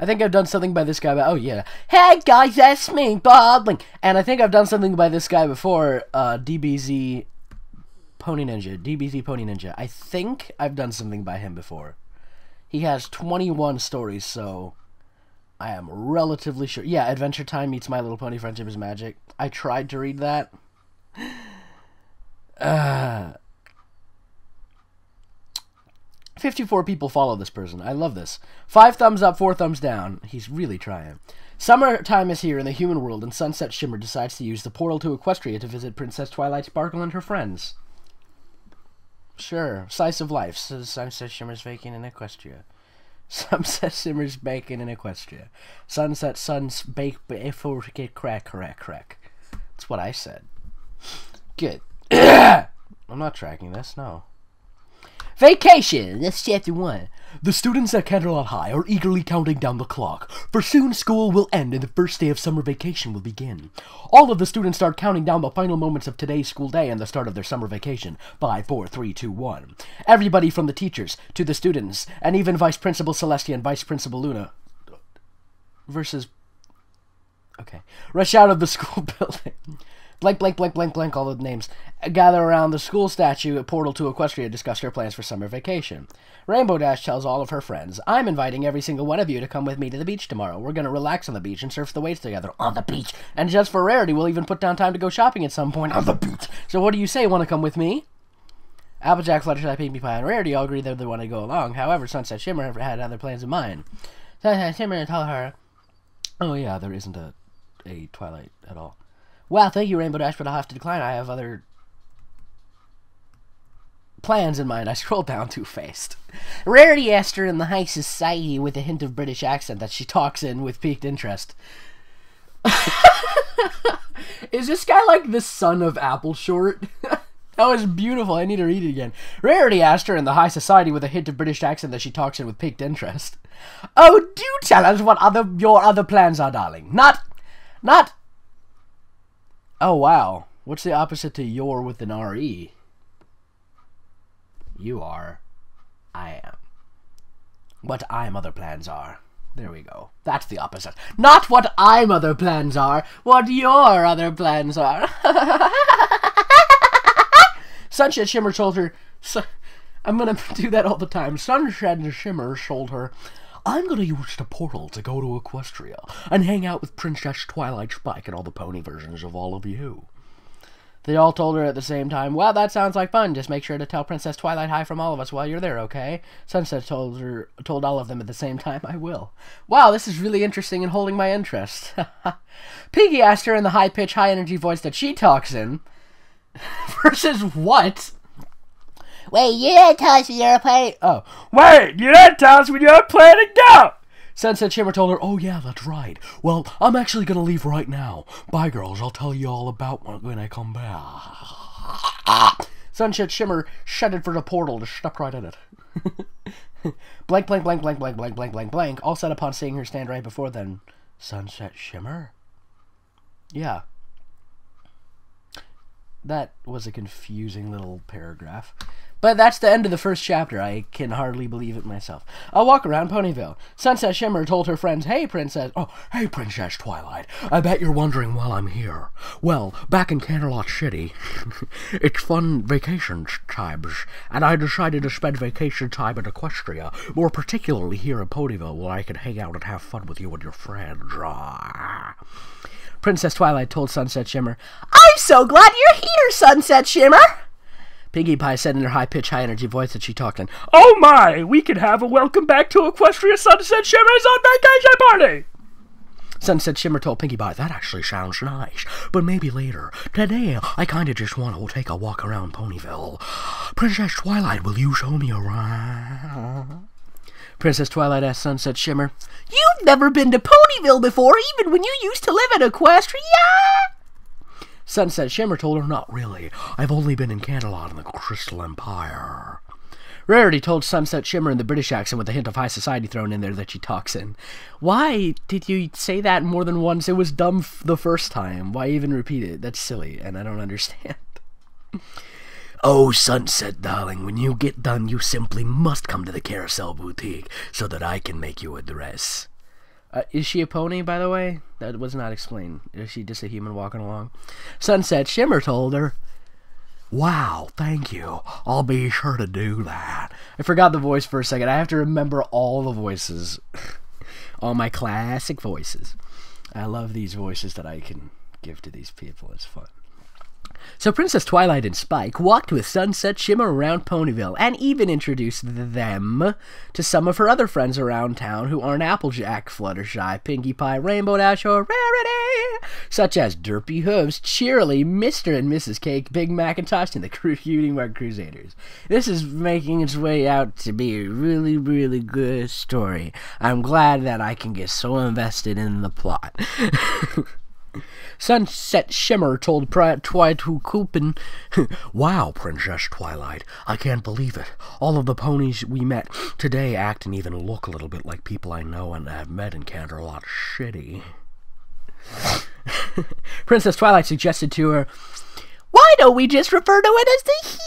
I think I've done something by this guy. But, oh yeah, hey guys, that's me, Bodling. And I think I've done something by this guy before. Uh, DBZ Pony Ninja, DBZ Pony Ninja. I think I've done something by him before. He has 21 stories, so I am relatively sure. Yeah, Adventure Time meets My Little Pony Friendship is Magic. I tried to read that. Uh, 54 people follow this person. I love this. Five thumbs up, four thumbs down. He's really trying. Summertime is here in the human world, and Sunset Shimmer decides to use the portal to Equestria to visit Princess Twilight Sparkle and her friends. Sure. Slice of life. So Sunset Shimmer's baking in Equestria. Sunset Shimmer's baking in Equestria. Sunset Sun's bake before get crack, crack, crack. That's what I said. Good. I'm not tracking this, no. Vacation! That's chapter one. The students at Canterlot High are eagerly counting down the clock, for soon school will end and the first day of summer vacation will begin. All of the students start counting down the final moments of today's school day and the start of their summer vacation. Five, four, three, two, one. Everybody from the teachers to the students, and even Vice Principal Celestia and Vice Principal Luna. Versus. Okay. Rush out of the school building blank, blank, blank, blank, blank, all of the names, gather around the school statue at Portal to Equestria discuss their plans for summer vacation. Rainbow Dash tells all of her friends, I'm inviting every single one of you to come with me to the beach tomorrow. We're going to relax on the beach and surf the waves together on the beach. And just for Rarity, we'll even put down time to go shopping at some point on the beach. So what do you say? Want to come with me? Applejack, Fluttershy, Pinkie Pie, and Rarity all agree that they want to go along. However, Sunset Shimmer had other plans in mind. Sunset Shimmer told her, Oh yeah, there isn't a, a Twilight at all. Well, thank you, Rainbow Dash, but I'll have to decline. I have other plans in mind. I scrolled down too fast. Rarity asked her in the high society with a hint of British accent that she talks in with piqued interest. Is this guy like the son of Apple Short? that was beautiful. I need to read it again. Rarity asked her in the high society with a hint of British accent that she talks in with piqued interest. Oh, do tell us what other your other plans are, darling. Not, not Oh, wow. What's the opposite to your with an R-E? You are. I am. What I'm other plans are. There we go. That's the opposite. Not what I'm other plans are. What your other plans are. Sunset Shimmer told her... I'm gonna do that all the time. Sunset Shimmer told her... I'm to use the portal to go to Equestria and hang out with Princess Twilight Spike and all the pony versions of all of you. They all told her at the same time, Well, that sounds like fun. Just make sure to tell Princess Twilight hi from all of us while you're there, okay? Sunset told her told all of them at the same time, I will. Wow, this is really interesting and holding my interest. Piggy asked her in the high pitched, high energy voice that she talks in. Versus what? Wait, you didn't tell us when you were playing. Oh, wait, you didn't tell us when you were planning to go. Sunset Shimmer told her, Oh, yeah, that's right. Well, I'm actually to leave right now. Bye, girls. I'll tell you all about when I come back. Sunset Shimmer shutted for the portal to step right in it. blank, blank, blank, blank, blank, blank, blank, blank, blank, all set upon seeing her stand right before them. Sunset Shimmer? Yeah. That was a confusing little paragraph. But that's the end of the first chapter. I can hardly believe it myself. I'll walk around Ponyville. Sunset Shimmer told her friends, Hey, Princess. Oh, hey, Princess Twilight. I bet you're wondering why I'm here. Well, back in Canterlot City, it's fun vacation times, and I decided to spend vacation time in Equestria, more particularly here in Ponyville, where I can hang out and have fun with you and your friends. Ah. Princess Twilight told Sunset Shimmer, I'm so glad you're here, Sunset Shimmer! Pinkie Pie said in her high-pitched, high-energy voice that she talked in. Oh my! We could have a welcome back to Equestria Sunset Shimmer's on vacation party! Sunset Shimmer told Pinkie Pie, that actually sounds nice, but maybe later. Today, I kinda just want to take a walk around Ponyville. Princess Twilight, will you show me around? Princess Twilight asked Sunset Shimmer, You've never been to Ponyville before, even when you used to live in Equestria? Sunset Shimmer told her, Not really. I've only been in Canterlot in the Crystal Empire. Rarity told Sunset Shimmer in the British accent with a hint of high society thrown in there that she talks in. Why did you say that more than once? It was dumb the first time. Why even repeat it? That's silly, and I don't understand. oh, Sunset, darling, when you get done, you simply must come to the Carousel Boutique so that I can make you a dress. Uh, is she a pony, by the way? That was not explained. Is she just a human walking along? Sunset Shimmer told her, Wow, thank you. I'll be sure to do that. I forgot the voice for a second. I have to remember all the voices. all my classic voices. I love these voices that I can give to these people. It's fun. So Princess Twilight and Spike walked with Sunset Shimmer around Ponyville and even introduced them to some of her other friends around town who aren't Applejack, Fluttershy, Pinkie Pie, Rainbow Dash, or Rarity, such as Derpy Hooves, Cheerilee, Mr. and Mrs. Cake, Big Macintosh, and the Cutie Mark Crusaders. This is making its way out to be a really, really good story. I'm glad that I can get so invested in the plot. Sunset Shimmer told Twilight Coopin, Wow, Princess Twilight, I can't believe it. All of the ponies we met today act and even look a little bit like people I know and have met in Canterlot City. Princess Twilight suggested to her, Why don't we just refer to it as the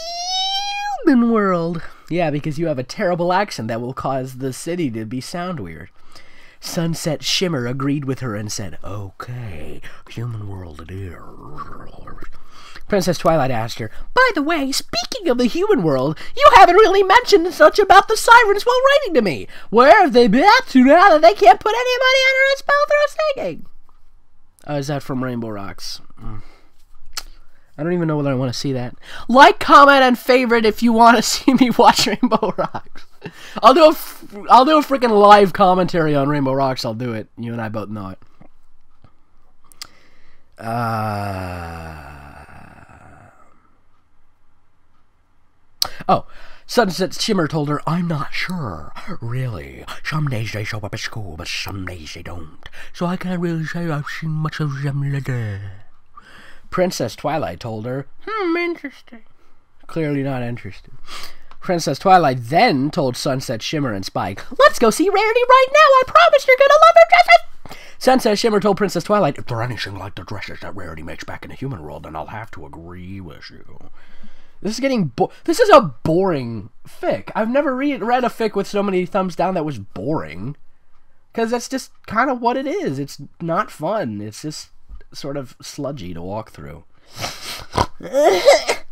human world? Yeah, because you have a terrible accent that will cause the city to be sound weird. Sunset Shimmer agreed with her and said, Okay, human world it is. Princess Twilight asked her, By the way, speaking of the human world, you haven't really mentioned much about the sirens while writing to me. Where have they been up to now that they can't put anybody under a spell through singing? Oh, is that from Rainbow Rocks? Mm. I don't even know whether I want to see that. Like, comment, and favorite if you want to see me watch Rainbow Rocks. I'll do a, I'll do a freaking live commentary on Rainbow Rocks. I'll do it. You and I both know it. Uh... Oh, Sunset Shimmer told her, I'm not sure, really. Some days they show up at school, but some days they don't. So I can't really say I've seen much of them lately. Princess Twilight told her, Hmm, interesting. Clearly not interested. Princess Twilight then told Sunset Shimmer and Spike, Let's go see Rarity right now. I promise you're gonna love her dresses. Sunset Shimmer told Princess Twilight, If they're anything like the dresses that Rarity makes back in the human world, then I'll have to agree with you. This is getting bo- This is a boring fic. I've never re- read a fic with so many thumbs down that was boring. Because that's just kind of what it is. It's not fun. It's just sort of sludgy to walk through.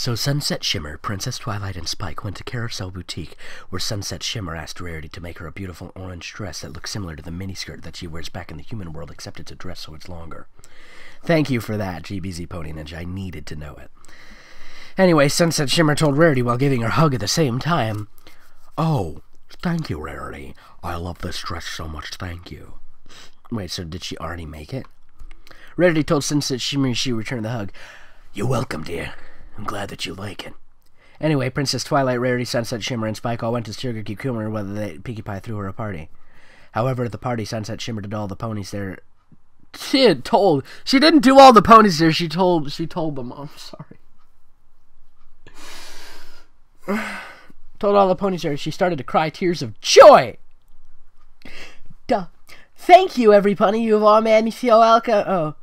so Sunset Shimmer, Princess Twilight, and Spike went to Carousel Boutique, where Sunset Shimmer asked Rarity to make her a beautiful orange dress that looks similar to the miniskirt that she wears back in the human world, except it's a dress so it's longer. Thank you for that, DBZ Pony Ninja. I needed to know it. Anyway, Sunset Shimmer told Rarity while giving her a hug at the same time, Oh, thank you, Rarity. I love this dress so much, thank you. Wait, so did she already make it? Rarity told Sunset Shimmer she returned the hug. You're welcome, dear. I'm glad that you like it. Anyway, Princess Twilight, Rarity, Sunset Shimmer, and Spike all went to Sugarcube Corner whether they Pinkie Pie threw her a party. However, at the party, Sunset Shimmer did all the ponies there. She had told. She didn't do all the ponies there. She told. She told them. I'm sorry. told all the ponies there. She started to cry tears of joy. Duh. Thank you, every pony. You've all made me feel welcome. Oh.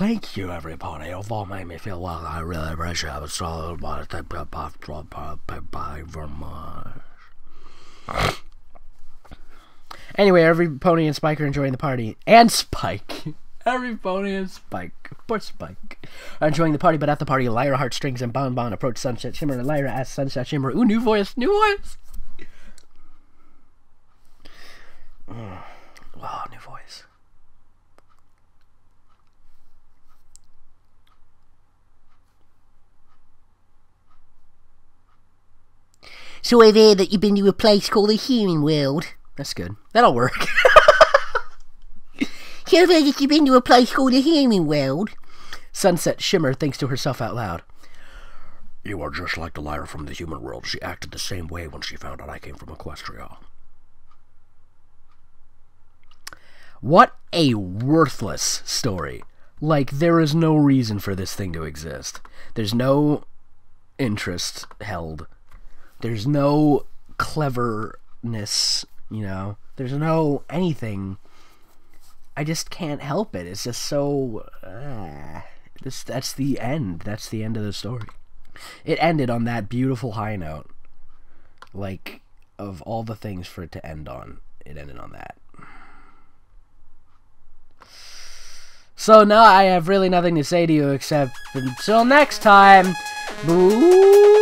Thank you, everybody. You've all made me feel well. I really appreciate it. I was so much. Thank you very much. Anyway, every pony and Spike are enjoying the party. And Spike. Every pony and Spike. Poor Spike. Are enjoying the party, but at the party, Lyra Heartstrings and Bon Bon approach Sunset Shimmer, and Lyra asks Sunset Shimmer, Ooh, new voice, new voice! Wow, new voice. So I've heard that you've been to a place called the Human World. That's good. That'll work. So I've heard that you've been to a place called the Human World. Sunset Shimmer thinks to herself out loud. You are just like the Lyra from the human world. She acted the same way when she found out I came from Equestria. What a worthless story. Like, there is no reason for this thing to exist. There's no interest held. There's no cleverness, you know. There's no anything. I just can't help it. It's just so. Uh, this that's the end. That's the end of the story. It ended on that beautiful high note. Like of all the things for it to end on, it ended on that. So now I have really nothing to say to you except until next time. Boo!